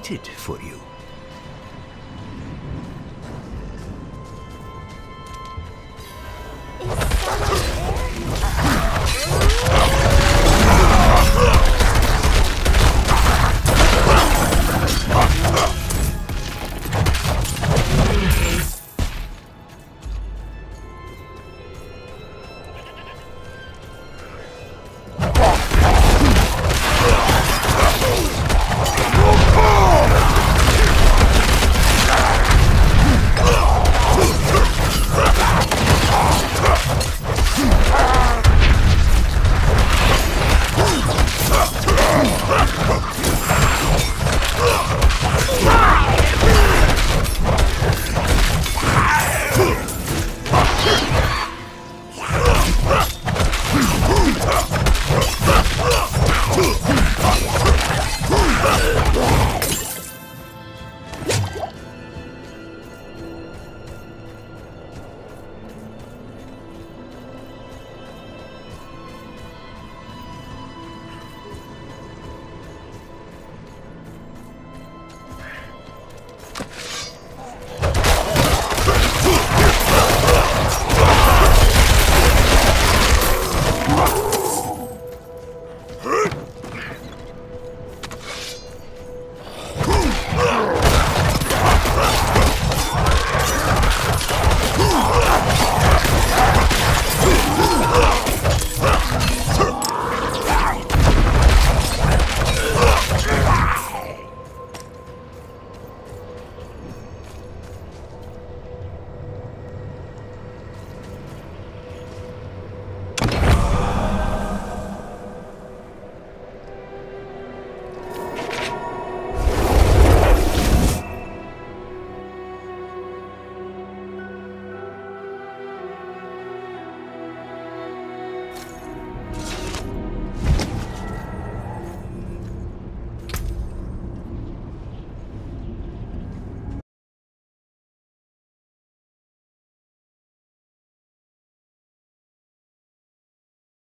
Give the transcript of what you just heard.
waited for you.